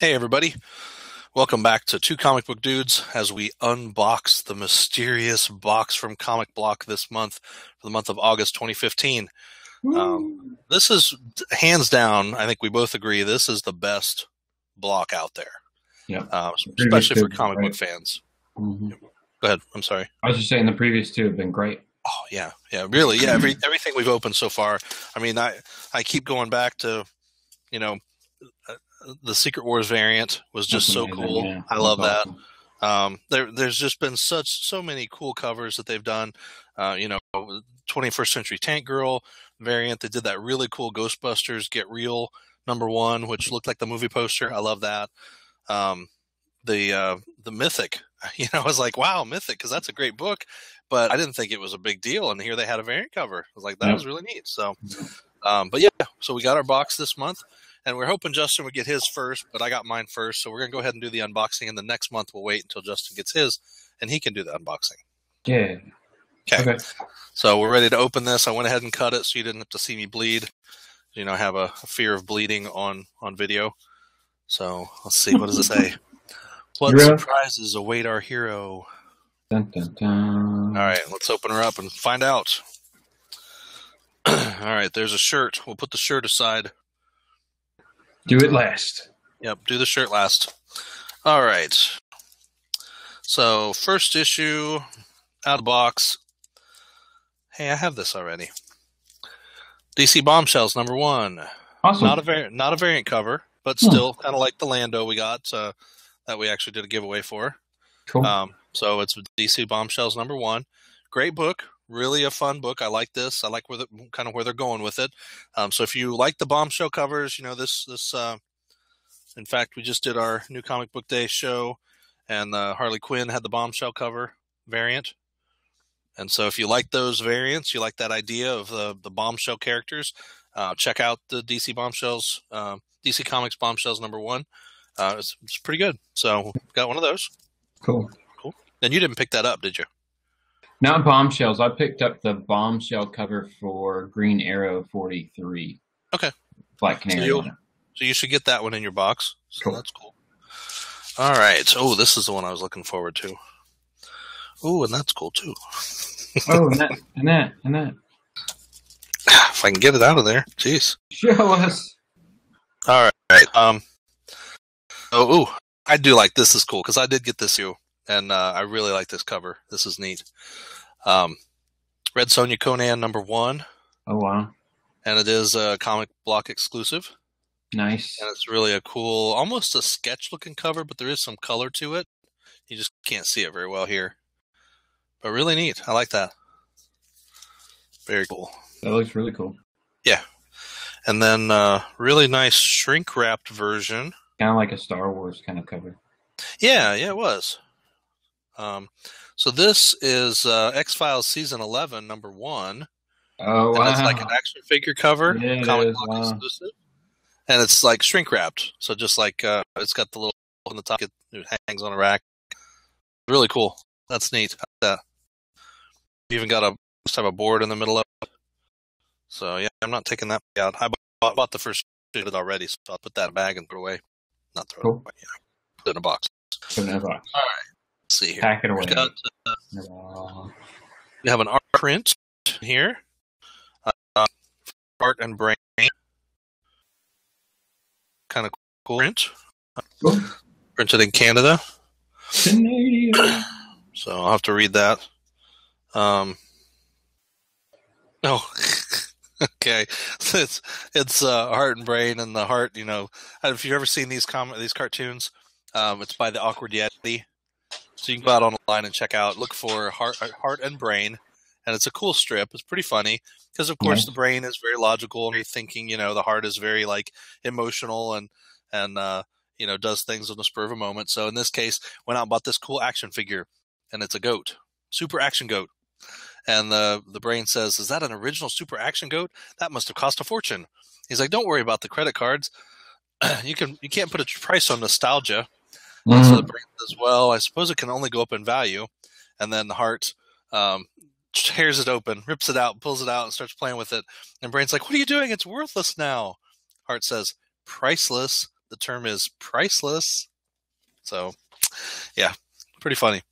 Hey, everybody. Welcome back to Two Comic Booked Dudes as we unbox the mysterious box from Comic Block this month for the month of August 2015. Um, this is hands down, I think we both agree, this is the best block out there. Yeah. Uh, especially for comic book fans. Mhm. Go ahead. I'm sorry. I was just saying the previous two have been great. Oh yeah, yeah, really, yeah. Every everything we've opened so far. I mean, I I keep going back to, you know, uh, the Secret Wars variant was just That's so amazing, cool. yeah. I love That's that. awesome. Um, there, there's just been such so many cool covers that they've done. Uh, you know, 21st Century Tank Girl variant. They did that really cool Ghostbusters Get Real number one, which looked like the movie poster. I love that. Um, the uh, the Mythic. You know, I was like, wow, Mythic, because that's a great book. But I didn't think it was a big deal. And here they had a variant cover. I was like, that Yeah. was really neat. So, um, but yeah, so we got our box this month. And we're hoping Justin would get his first, but I got mine first. So we're going to go ahead and do the unboxing. And the next month we'll wait until Justin gets his and he can do the unboxing. Yeah. Okay. Okay. So we're ready to open this. I went ahead and cut it so you didn't have to see me bleed. You know, have a, a fear of bleeding on, on video. So let's see. What does it say? What surprises await our hero? Dun, dun, dun. All right, let's open her up and find out. All right, there's a shirt. We'll put the shirt aside. Do it last. Yep, do the shirt last. All right. So, first issue out of the box. Hey, I have this already. DC Bombshells number one. Awesome. Not a variant, not a variant cover, but Hmm. still kind of like the Lando we got uh, that we actually did a giveaway for. cool. Um, so it's DC Bombshells number one. Great book, really a fun book. I like this. I like where the, kind of where they're going with it. Um, so if you like the bombshell covers, you know this this. Uh, in fact, we just did our new comic book day show, and uh, Harley Quinn had the bombshell cover variant. And so if you like those variants, you like that idea of the the bombshell characters, uh, check out the DC Bombshells, uh, DC Comics Bombshells number one. Uh, it's, it's pretty good. So got one of those. Cool. Cool. And you didn't pick that up, did you? Not bombshells. I picked up the bombshell cover for Green Arrow 43. Okay. Black Canary. on it. So you should get that one in your box. So Cool. that's cool. All right. Oh, this is the one I was looking forward to. Oh, and that's cool too. Oh, and that, and that, and that. if I can get it out of there. Jeez. Show us. All right. Um. Oh, ooh, I do like this. Is cool because I did get this you, and uh, I really like this cover. This is neat. Um, Red Sonja Conan number one, Oh, wow. and it is a comic block exclusive. Nice. and it's really a cool, almost a sketch looking cover, but there is some color to it. You just can't see it very well here, but really neat. I like that. Very cool. That looks really cool. Yeah. And then uh, really nice shrink wrapped version. Kind of like a Star Wars kind of cover. Yeah, yeah, it was. Um, so this is uh, X Files season eleven, number one. and wow. it's like an action figure cover, Yeah, comic is, block wow. exclusive, and it's like shrink wrapped. So just like uh, it's got the little on the top, it, it hangs on a rack. Really cool. That's neat. I like that. You even got a must have a board in the middle of it. So yeah, I'm not taking that out. I bought, bought the first of it already, so I'll put that in a bag and throw it away. Not throw Cool. it away, you know, put it in a box. Put it in a box. Let's see here. Pack it away. We've got, uh, we have an art print here. Uh, art and brain. Kind of cool print. Cool. Printed in Canada. Canadian. So I'll have to read that. Um, oh, okay. It's it's uh, heart and brain, and the heart. You know, if you've ever seen these com- these cartoons, um, it's by the Awkward Yeti. So you can go out online and check out. Look for heart heart and brain, and it's a cool strip. It's pretty funny because, of course, Nice. the brain is very logical and very thinking. You know, the heart is very like emotional and and uh, you know does things on the spur of a moment. So in this case, went out and bought this cool action figure and it's a goat, super action goat. And the the brain says, "Is that an original super action goat? That must have cost a fortune." He's like, "Don't worry about the credit cards. you can you can't put a price on nostalgia." So the Mhm. brain says, "Well, I suppose it can only go up in value." And then the heart um, tears it open, rips it out, pulls it out, and starts playing with it. And brain's like, "What are you doing? It's worthless now." Heart says, "Priceless, the term is priceless. So, yeah, pretty funny.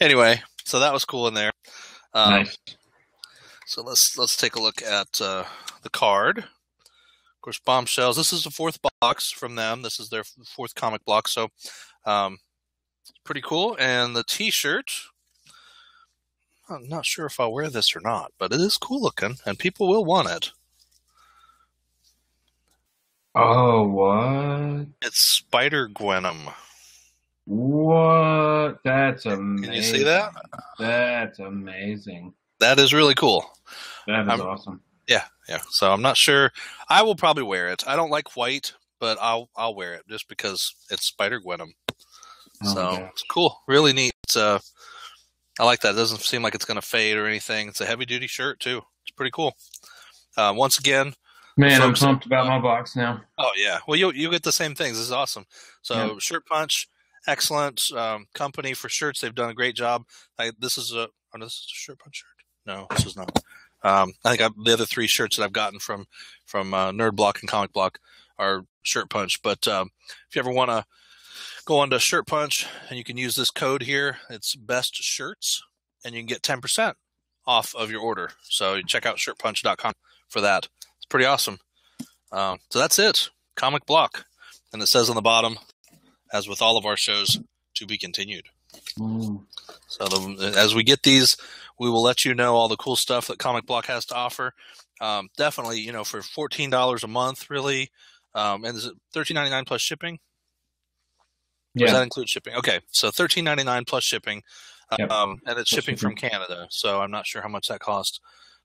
Anyway, so that was cool in there. Um, nice. So let's let's take a look at uh, the card. Of course, bombshells. This is the fourth box from them. This is their fourth comic block. So, um, pretty cool. And the T-shirt. I'm not sure if I'll wear this or not, but it is cool looking, and people will want it. Oh, what? It's Spider Gwenom. What? That's amazing. Can you see that? That's amazing. That is really cool. That is I'm- awesome. Yeah, yeah. So I'm not sure. I will probably wear it. I don't like white, but I'll I'll wear it just because it's Spider Gwenom. Oh, so yeah. it's cool. Really neat. It's, uh, I like that. It doesn't seem like it's going to fade or anything. It's a heavy duty shirt too. It's pretty cool. Uh, once again, Man, I'm pumped about my box now. oh yeah. Well, you you get the same things. This is awesome. So Shirt Punch, excellent um, company for shirts. They've done a great job. I, this is a oh, no, this is a Shirt Punch shirt. No, this is not. Um, I think i the other three shirts that I've gotten from from uh, Nerd Block and Comic Block are Shirt Punch. But um, if you ever want to go onto Shirt Punch and you can use this code here, it's Best Shirts, and you can get ten percent off of your order. So you check out shirtpunch.com for that. It's pretty awesome. Um, so that's it. Comic Block, and it says on the bottom, as with all of our shows, to be continued. Mm. So the, as we get these, we will let you know all the cool stuff that Comic Block has to offer. Um, definitely, you know, for fourteen dollars a month, really, um, and is it $13.99 plus shipping? Or Does that include shipping? Okay, so thirteen ninety nine plus shipping, Yep. um, and it's Plus shipping from Canada. So I'm not sure how much that cost,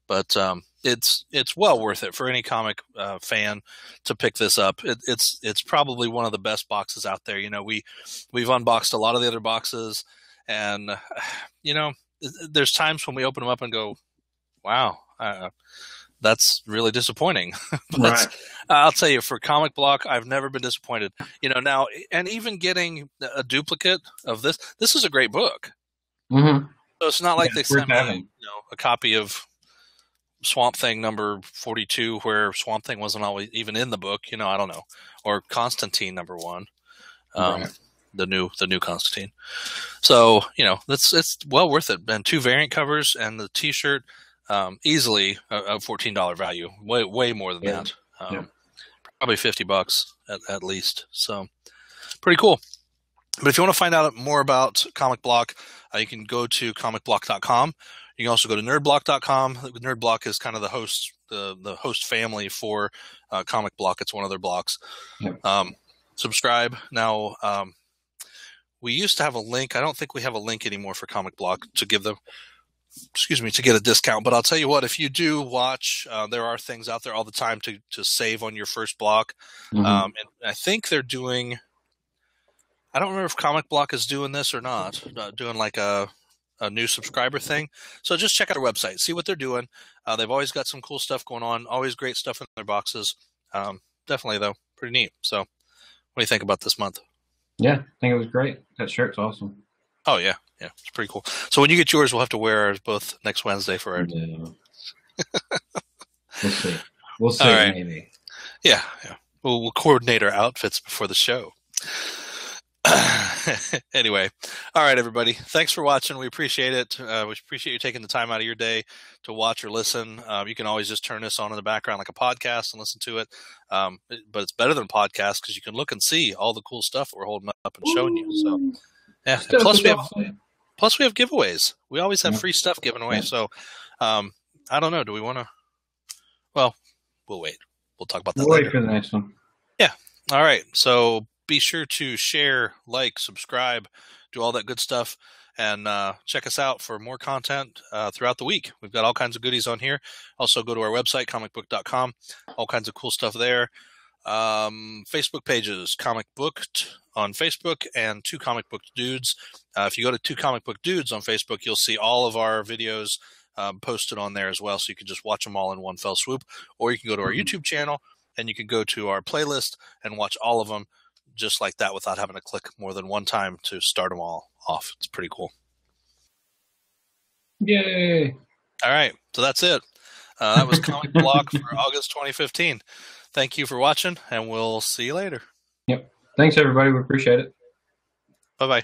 but um, it's it's well worth it for any comic uh, fan to pick this up. It, it's it's probably one of the best boxes out there. You know, we we've unboxed a lot of the other boxes, and you know, there's times when we open them up and go, "Wow." Uh, that's really disappointing. Right. I'll tell you, for Comic Block, I've never been disappointed. You know, now and even getting a duplicate of this, this is a great book. Mm-hmm. So it's not like Yeah, they sent me, you know, a copy of Swamp Thing number forty-two, where Swamp Thing wasn't always even in the book. You know, I don't know, or Constantine number one, um, Right. the new the new Constantine. So you know, that's it's well worth it. And two variant covers and the T-shirt, um, easily a, a fourteen dollar value, way way more than Yeah. that. Um, Yeah. Probably fifty bucks at, at least. So pretty cool. But if you want to find out more about Comic Block, uh, you can go to comicblock.com. You can also go to nerdblock.com. Nerdblock is kind of the host, the, the host family for uh, Comic Block. It's one of their blocks. Yep. Um, subscribe. Now, um, we used to have a link. I don't think we have a link anymore for Comic Block to give them, excuse me, to get a discount. But I'll tell you what, if you do watch, uh, there are things out there all the time to, to save on your first block. Mhm. Um, and I think they're doing. I don't remember if Comic Block is doing this or not, uh, doing like a a new subscriber thing. So just check out their website, see what they're doing. Uh, they've always got some cool stuff going on. Always great stuff in their boxes. Um, definitely though, pretty neat. So, what do you think about this month? yeah, I think it was great. That shirt's awesome. Oh yeah, yeah, it's pretty cool. So when you get yours, we'll have to wear ours both next Wednesday for our Yeah. we'll see. We'll see. Right. Maybe. Yeah, yeah. We'll, we'll coordinate our outfits before the show. anyway, all right, everybody. Thanks for watching. We appreciate it. Uh, we appreciate you taking the time out of your day to watch or listen. Um, you can always just turn this on in the background like a podcast and listen to it. Um, but it's better than podcast because you can look and see all the cool stuff we're holding up and showing you. So yeah. And plus we have awesome. plus we have giveaways. We always have Yeah. free stuff given away. Yeah. So um, I don't know. Do we want to? Well, we'll wait. We'll talk about that We'll later. wait for the next one. Yeah. All right. So be sure to share, like, subscribe, do all that good stuff, and uh, check us out for more content uh, throughout the week. We've got all kinds of goodies on here. Also, go to our website, comicbooked.com. All kinds of cool stuff there. Um, Facebook pages, Comic Booked on Facebook, and Two Comic Booked Dudes. Uh, if you go to Two Comic Booked Dudes on Facebook, you'll see all of our videos um, posted on there as well. So you can just watch them all in one fell swoop. Or you can go to our Mhm. YouTube channel and you can go to our playlist and watch all of them just like that without having to click more than one time to start them all off. It's pretty cool. Yay! All right, so that's it. Uh, that was Comic Block for August 2015. Thank you for watching, and we'll see you later. Yep. Thanks, everybody. We appreciate it. Bye bye.